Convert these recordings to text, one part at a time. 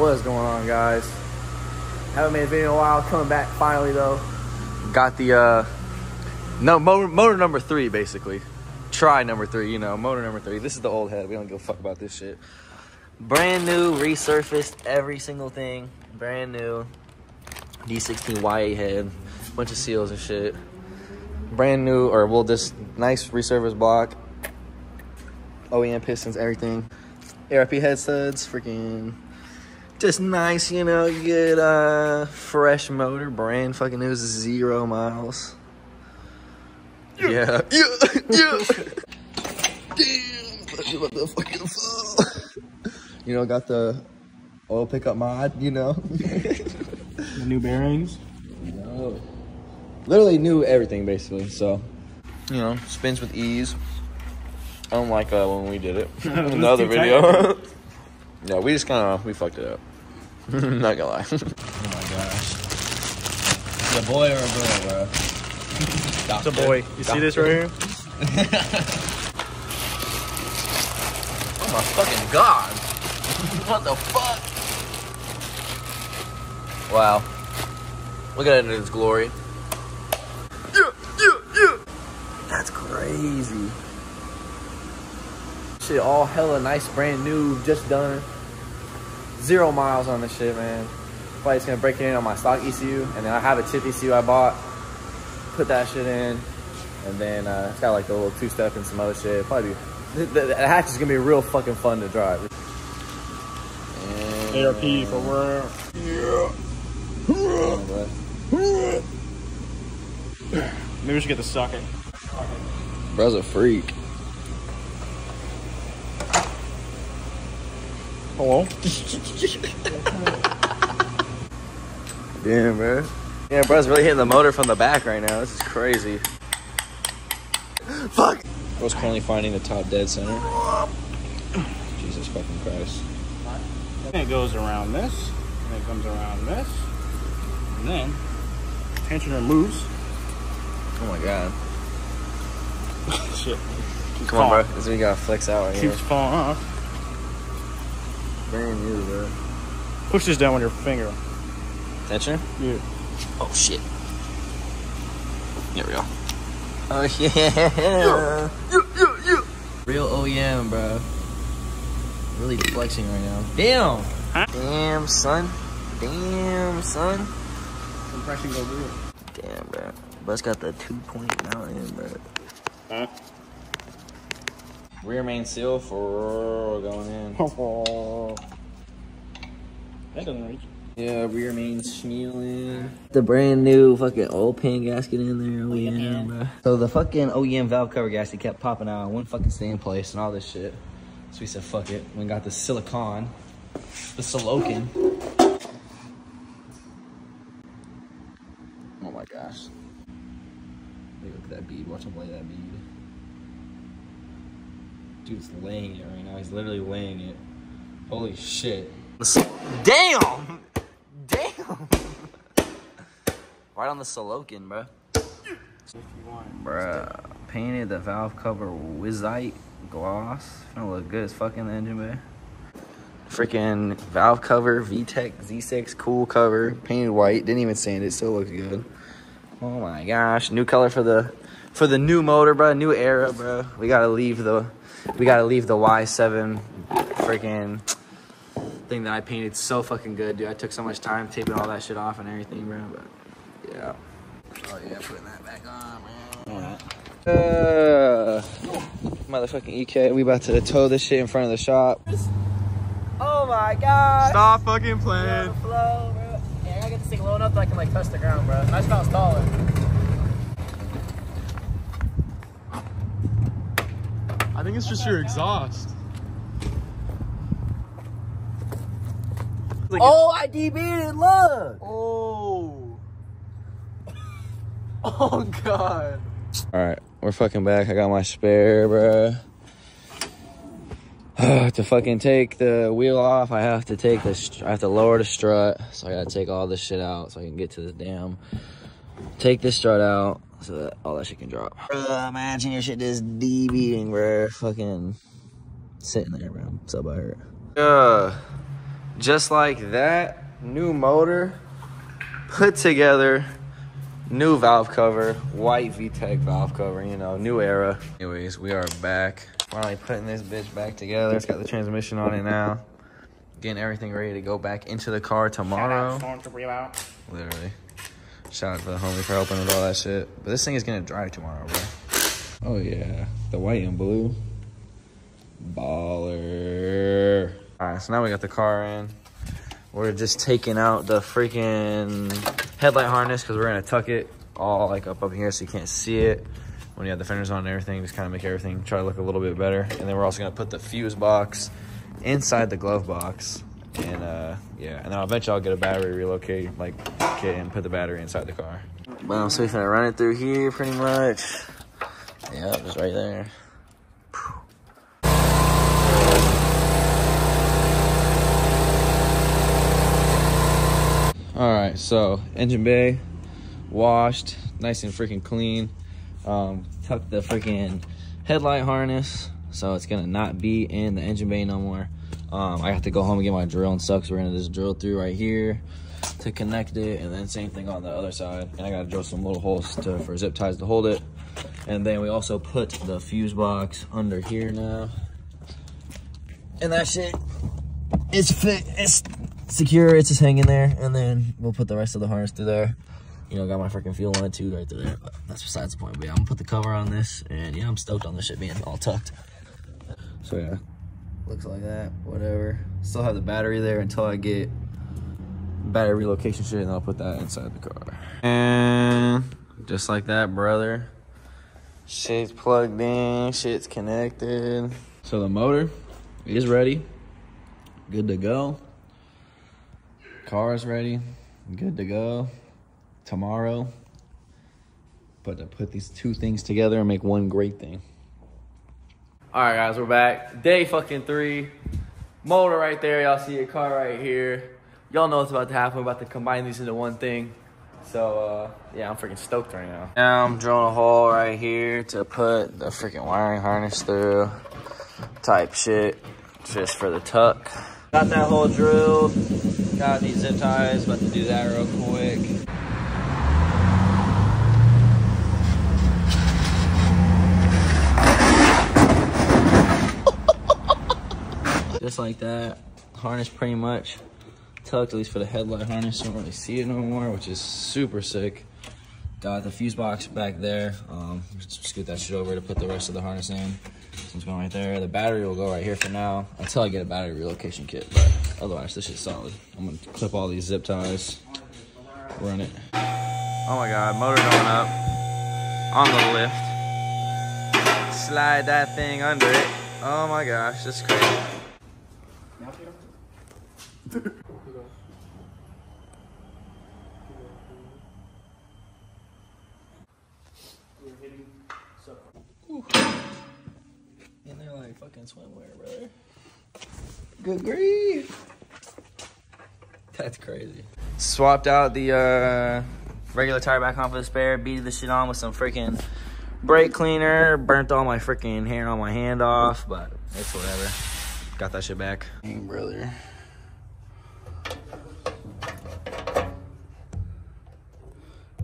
What is going on, guys? Haven't made a video in a while. Coming back finally, though. Got the, uh, no, motor, motor number three, basically. Try number three, you know, motor number three. This is the old head. We don't give a fuck about this shit. Brand new, resurfaced every single thing. Brand new. D16 Y8 head. Bunch of seals and shit. Brand new, or well, this nice resurfaced block. OEM pistons, everything. ARP head studs, freaking just nice, you know, good uh fresh motor, brand fucking new, zero miles. Yeah, yeah, yeah. Damn, what the fucking fuck? You know, got the oil pickup mod, you know. The new bearings. no. Literally knew everything basically, so you know, spins with ease. Unlike uh, when we did it. It was Another video. yeah, we just kind of we fucked it up. Not gonna lie. Oh my gosh. Is it a boy or a girl, bro? It's a boy. You see this right here? Oh my fucking god! what the fuck? Wow. Look at it in its glory. Yeah, yeah, yeah. That's crazy. Shit, all hella nice, brand new, just done. Zero miles on this shit, man. Probably just gonna break it in on my stock ECU, and then I have a chip ECU I bought. Put that shit in, and then uh, it's got like the little two-step and some other shit. Probably be, the, the, the hatch is gonna be real fucking fun to drive. And, ARP for where? Maybe we should get the socket. Bro's a freak. Hello? Damn, bro. Yeah, bro's really hitting the motor from the back right now. This is crazy. Fuck. Bro's currently finding the top dead center. Jesus fucking Christ. And it goes around this, and it comes around this, and then tensioner moves. Oh my god. Shit. Come on, bro. This is when you gotta flex out right here. Keeps falling off. Brand new, bro. Push this down with your finger. Tensioner? Yeah. Oh shit. There we go. Oh yeah. Real OEM, bro. Really flexing right now. Damn. Huh? Damn, son. Damn, son. Compression go through. Damn, bro. Bus got the two point mountain, bro. Huh? Rear main seal for going in. that doesn't reach. Yeah, rear main schmealing. The brand new fucking oil pan gasket in there. Oh, OEM, bro. So the fucking OEM valve cover gasket kept popping out. Wouldn't fucking stay in place and all this shit. So we said, fuck it. We got the silicon, the silocan. Oh my gosh. Look at that bead. Watch him lay that bead. Dude's laying it right now. He's literally laying it. Holy shit. Damn! Damn! right on the silocan, bro. If you want. Bruh, painted the valve cover Wizite gloss. Gonna look good as fuck in the engine bay. Freaking valve cover, VTEC Z6 cool cover, painted white. Didn't even sand it, still looks good. Oh my gosh, new color for the for the new motor, bro. New era, bro. We gotta leave the we gotta leave the Y7 freaking thing that I painted so fucking good, dude. I took so much time taping all that shit off and everything, bro. But yeah. Oh yeah, putting that back on, man. Uh, motherfucking EK, we about to tow this shit in front of the shop. Oh my god! Stop fucking playing. Flow, bro. Yeah, I gotta get this thing low enough that I can like touch the ground, bro. I just stalling. I think it's just your exhaust. Oh, I DB'd it, look! Oh. Oh god. Alright, we're fucking back. I got my spare, bro. to fucking take the wheel off, I have to take this. I have to lower the strut, so I gotta take all this shit out so I can get to the dam. Take this strut out so that all that shit can drop. Bruh, imagine your shit just DBing, bro. Fucking sitting there, bro. What's up, I hurt? Yeah. Just like that, new motor, put together, new valve cover, white VTEC valve cover, you know, new era. Anyways, we are back. Finally putting this bitch back together. It's got the transmission on it now. Getting everything ready to go back into the car tomorrow. Literally. Shout out to the homie for helping with all that shit. But this thing is gonna dry tomorrow, bro. Oh yeah, the white and blue. Baller. All right, so now we got the car in. We're just taking out the freaking headlight harness because we're gonna tuck it all like up up here so you can't see it. When you have the fenders on and everything, just kind of make everything try to look a little bit better. And then we're also gonna put the fuse box inside the glove box. And uh, yeah, and then eventually I'll get a battery relocate like kit and put the battery inside the car. Well, so we're gonna run it through here pretty much. Yeah, just right there. All right, so engine bay washed, nice and freaking clean. Um, tucked the freaking headlight harness, so it's gonna not be in the engine bay no more. Um, I have to go home and get my drill and so we're gonna just drill through right here to connect it, and then same thing on the other side. And I gotta drill some little holes to, for zip ties to hold it. And then we also put the fuse box under here now. And that shit is fit, it's secure, it's just hanging there. And then we'll put the rest of the harness through there. You know, got my freaking fuel on it too right through there. But that's besides the point. But yeah, I'm gonna put the cover on this. And yeah, I'm stoked on this shit being all tucked. So yeah, looks like that, whatever. Still have the battery there until I get battery relocation shit and I'll put that inside the car. And just like that, brother. Shit's plugged in, shit's connected. So the motor is ready, good to go. Car is ready, good to go. Tomorrow, but to put these two things together and make one great thing. All right, guys, we're back. Day fucking three. Motor right there. Y'all see a car right here. Y'all know what's about to happen. We're about to combine these into one thing. So, uh, yeah, I'm freaking stoked right now. Now I'm drilling a hole right here to put the freaking wiring harness through. Type shit. Just for the tuck. Got that hole drilled. Got these zip ties. About to do that real quick. Just like that. Harness pretty much tucked, at least for the headlight harness. Don't really see it no more, which is super sick. Got the fuse box back there. Um, scoot that shit over to put the rest of the harness in. It's going right there. The battery will go right here for now until I get a battery relocation kit. But otherwise, this shit's solid. I'm gonna clip all these zip ties, run it. Oh my God, motor going up on the lift. Slide that thing under it. Oh my gosh, this is crazy. And they're like fucking swimwear, brother. Good grief. That's crazy. Swapped out the uh, regular tire back on for the spare, beat the shit on with some freaking brake cleaner, burnt all my freaking hair on my hand off, but it's whatever. Got that shit back. Dang, brother.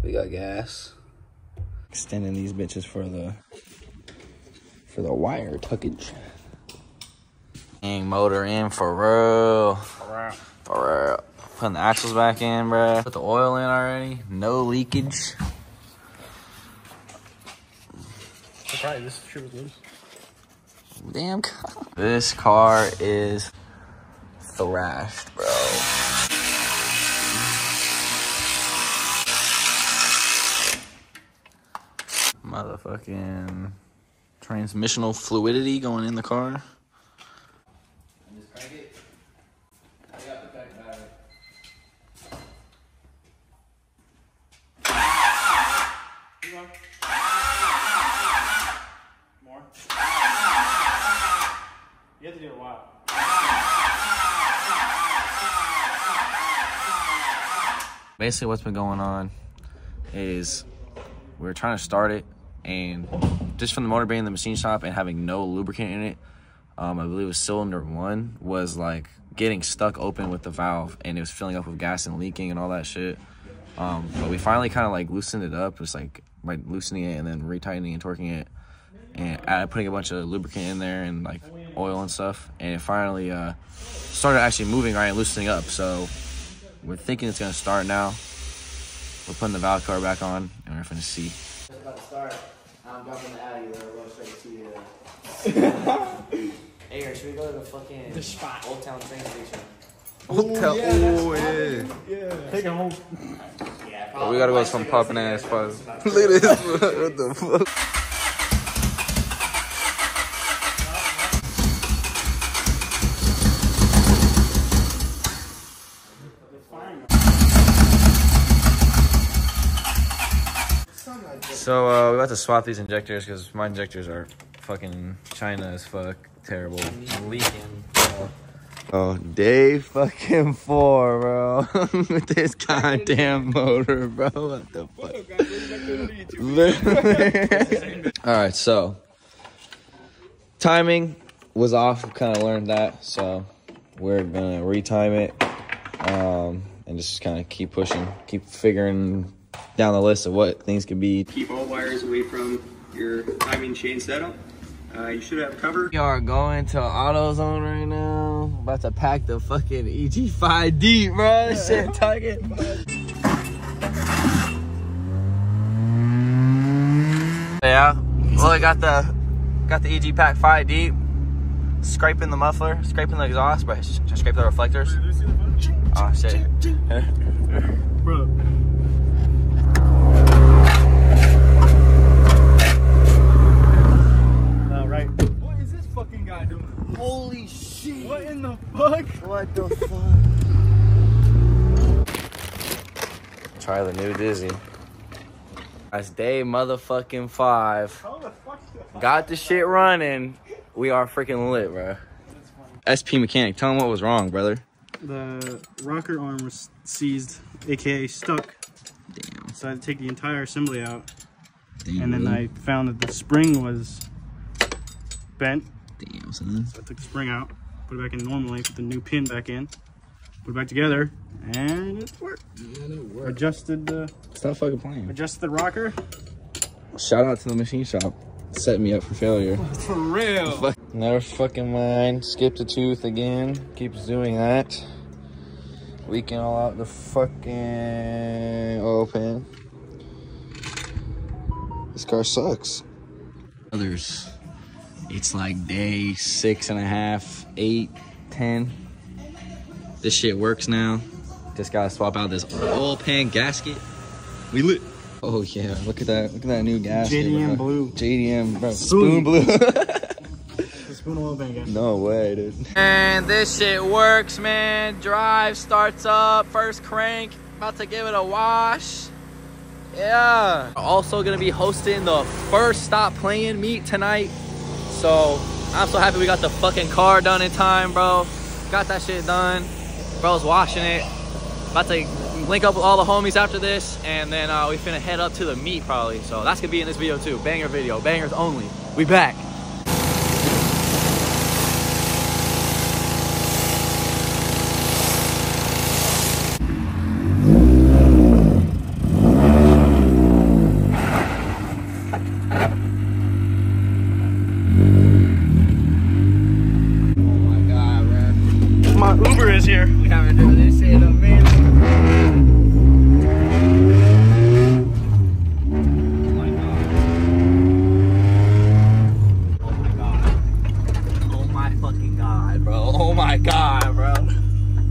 We got gas. Extending these bitches for the for the wire tuckage. Dang, motor in for real. For real. Putting the axles back in, bruh. Put the oil in already. No leakage. Surprise, this shit was loose. Damn car. This car is thrashed, bro. Motherfucking transmissional fluidity going in the car. Basically what's been going on is we are trying to start it and just from the motor being in the machine shop and having no lubricant in it um, i believe it was cylinder one was like getting stuck open with the valve and it was filling up with gas and leaking and all that shit. Um, but we finally kind of like loosened it up, just like by loosening it and then retightening and torquing it and putting a bunch of lubricant in there and like oil and stuff. And it finally uh, started actually moving right and loosening up. So we're thinking it's gonna start now. We're putting the valve cover back on and we're gonna see. About to start. I'm dropping the Addy. We're going straight to you. Hey, should we go to the fucking The spot. Old Town train station? Hotel. yeah, that's oh, yeah. Yeah. Take it home. Yeah, oh, We gotta go to some popping ass spots. Look at this. what the fuck? So uh, we about to swap these injectors because my injectors are fucking China as fuck, terrible, leaking. Oh, day fucking four, bro. With this goddamn motor, bro. What the fuck? All right, so timing was off. Kind of learned that, so we're gonna retime it, um, and just kind of keep pushing, keep figuring down the list of what things could be. keep all wires away from your timing chain setup. Uh, you should have cover. We are going to AutoZone right now. About to pack the fucking EG5 deep, bro. Shit target. Yeah. Well, I got the got the EG Pack 5 deep. Scraping the muffler, scraping the exhaust, but just scrape the reflectors. Oh shit. Bro. All right. What is this fucking guy doing? Holy shit. What in the fuck? What the fuck? Try the new Dizzy. That's day motherfucking five. How the fuck? Got the shit running. We are freaking lit, bro. SP mechanic, tell him what was wrong, brother. The rocker arm was seized, aka stuck. Damn. So I had to take the entire assembly out. Damn. And then I found that the spring was bent. Damn, son. So I took the spring out, put it back in normally, put the new pin back in, put it back together, and it worked. Adjusted the Stop fucking playing. adjusted the rocker. Shout out to the machine shop. Set me up for failure. For real. Never fucking mind. Skip the tooth again. Keeps doing that. Leaking all out the fucking oil pan. This car sucks. Others. It's like day six and a half, eight, ten. This shit works now. Just gotta swap out this oil pan gasket. We lit. Oh yeah, look at that. Look at that new gasket. JDM bro. blue. JDM, bro. Spoon. Spoon blue. The spoon oil bang gas. No way, dude. And this shit works, man. Drive starts up, first crank. About to give it a wash. Yeah. Also gonna be hosting the first stop playing meet tonight. So I'm so happy we got the fucking car done in time, bro. Got that shit done. Bro's washing it. About to link up with all the homies after this, and then uh, we finna head up to the meet probably. So that's gonna be in this video too. Banger video, bangers only. We back. Oh my god, man. My Uber is here. We haven't done this shit in a minute. Oh my god. Oh my god. Oh my fucking god, bro. Oh my god, bro.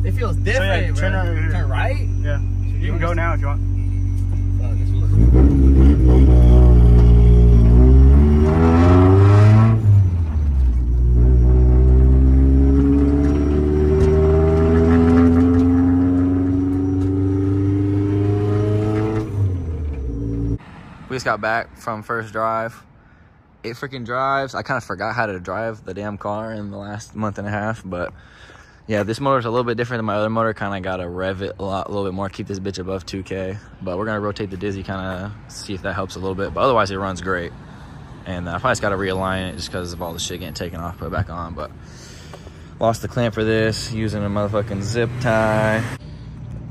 It feels different, bro. turn right here. Turn right? Yeah. You can go now We just got back from first drive. Eight freaking drives. I kind of forgot how to drive the damn car in the last month and a half, but yeah, this motor's a little bit different than my other motor. Kind of got to rev it a lot, a little bit more, keep this bitch above 2K. But we're gonna rotate the Dizzy, kind of see if that helps a little bit. But otherwise, it runs great. And uh, I probably just got to realign it just because of all the shit getting taken off, put back on. But Lost the clamp for this using a motherfucking zip tie.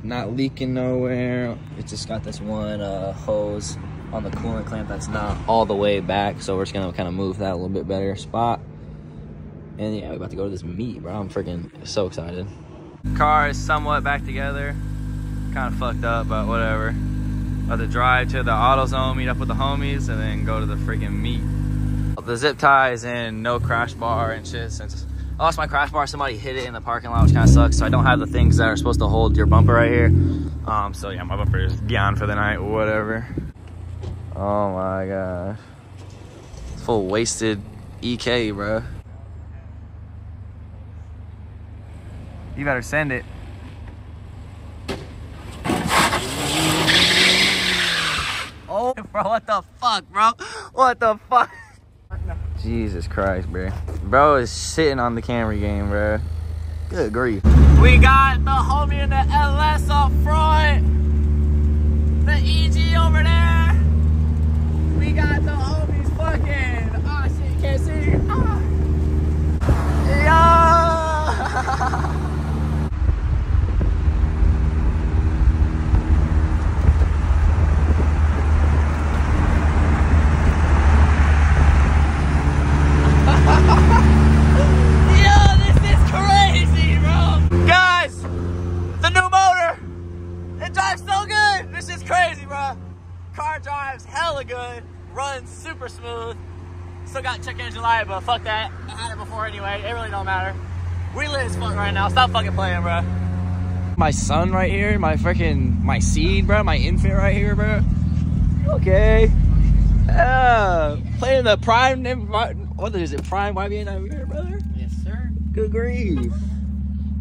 Not leaking nowhere. It just got this one uh, hose on the coolant clamp that's not all the way back. So we're just gonna kind of move that a little bit better spot. And yeah, we're about to go to this meet, bro. I'm freaking so excited. Car is somewhat back together. Kind of fucked up, but whatever. About to drive to the AutoZone, meet up with the homies, and then go to the freaking meet. The zip tie is in no crash bar and shit since I lost my crash bar. Somebody hit it in the parking lot, which kind of sucks. So I don't have the things that are supposed to hold your bumper right here. Um, so yeah, my bumper is gone for the night, whatever. Oh my gosh. It's full wasted EK, bro. You better send it. Oh, bro, what the fuck, bro? What the fuck? Jesus Christ, bro. Bro is sitting on the Camry game, bro. Good grief. We got the homie in the LS up front. The EG over there. We got the homies fucking. Oh shit, can't see. Ah. Yeah. Yo, this is crazy, bro. Guys, the new motor. It drives so good. This is crazy, bro. Car drives hella good. Runs super smooth. Still got check engine light, but fuck that. I had it before anyway. It really don't matter. We lit as fuck right now. Stop fucking playing, bro. My son right here, my freaking, my seed, bro. My infant right here, bro. Okay. Yeah. Playing the prime, what is it? Prime YBN over here, brother? Yes, sir. Good grief.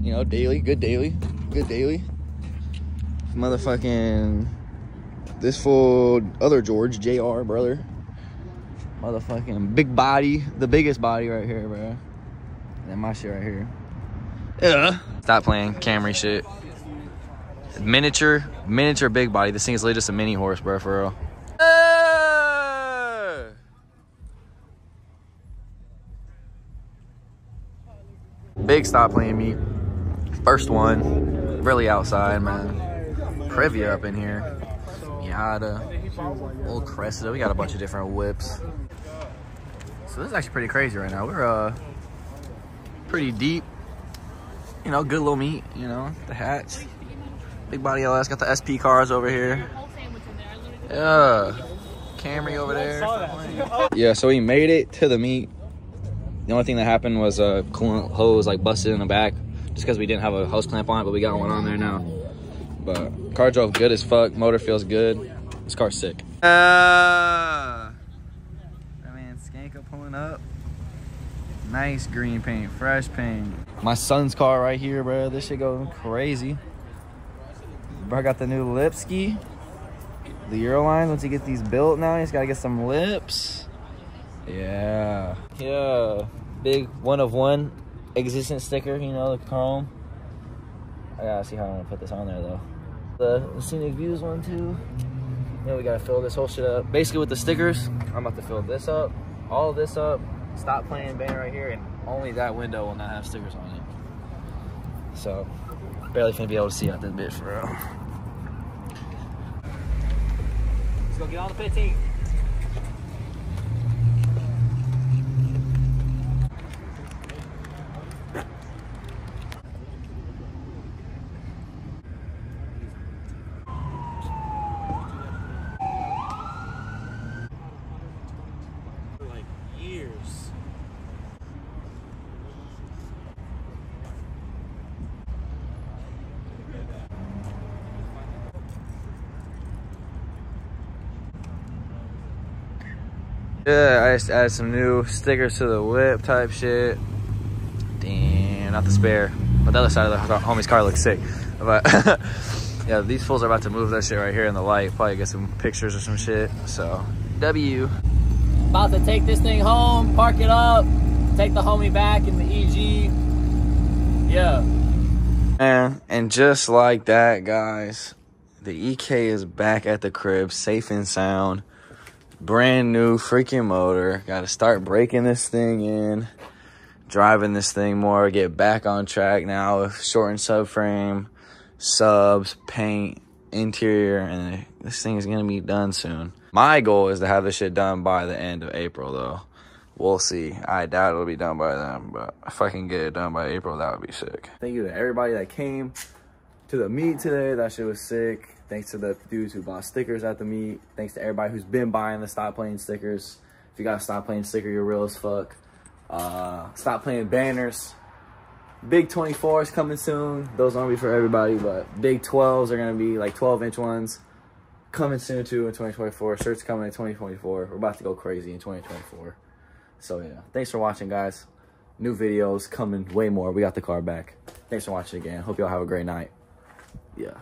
You know, daily, good daily, good daily. Motherfucking this full other George, JR, brother. Motherfucking big body, the biggest body right here, bro. And then my shit right here. Yeah. Stop playing Camry shit. Miniature, miniature big body. This thing is literally just a mini horse, bro, for real. Big stop playing me. First one. Really outside, man. Previa up in here. Yada. Old Cressida. We got a bunch of different whips. So this is actually pretty crazy right now. We're uh pretty deep. You know, good little meat, you know, the hatch. Big body LS, got the SP cars over here. Yeah. Camry over there. Yeah, so we made it to the meet. The only thing that happened was a coolant hose like busted in the back just because we didn't have a hose clamp on it, but we got one on there now. But car drove good as fuck. Motor feels good. This car's sick. Uh, I mean, Skanka pulling up. Nice green paint, fresh paint. My son's car right here, bro. This shit going crazy. Bro I got the new Lipski. The Euroline, once you get these built now, he's gotta get some lips. Yeah. Yeah. Big one of one existence sticker, you know, the chrome. I gotta see how I'm gonna put this on there though. The, scenic views one too. Then we gotta fill this whole shit up. Basically with the stickers, I'm about to fill this up, all this up, stop playing band right here, and only that window will not have stickers on it. So, barely gonna be able to see out this bitch for real. Let's go get on the 15. For like years. Yeah, I just added some new stickers to the whip type shit. Damn, not the spare. But the other side of the homie's car looks sick. But yeah, these fools are about to move that shit right here in the light. Probably get some pictures or some shit. So, W. About to take this thing home, park it up, take the homie back in the EG. Yeah. And, and just like that, guys, the EK is back at the crib, safe and sound. Brand new freaking motor. Got to start breaking this thing in. driving this thing more, get back on track now with shortened subframe, subs, paint, interior, and this thing is gonna be done soon. My goal is to have this shit done by the end of April though. We'll see. I doubt it'll be done by then, but if I can get it done by April, that would be sick. Thank you to everybody that came to the meet today. That shit was sick. Thanks to the dudes who bought stickers at the meet. Thanks to everybody who's been buying the Stop Playing stickers. If you got a Stop Playing sticker, you're real as fuck. Uh, stop playing banners. Big 24s coming soon. Those aren't be for everybody, but big 12s are gonna be like 12 inch ones coming soon too in 2024. Shirts coming in 2024. We're about to go crazy in 2024. So yeah, thanks for watching, guys. New videos coming way more. We got the car back. Thanks for watching again. Hope y'all have a great night. Yeah.